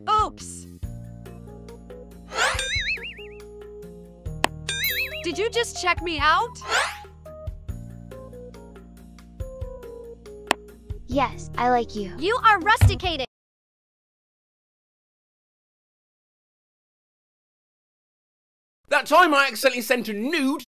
Oops. Did you just check me out? Yes, I like you. You are rusticated. That time I accidentally sent a nude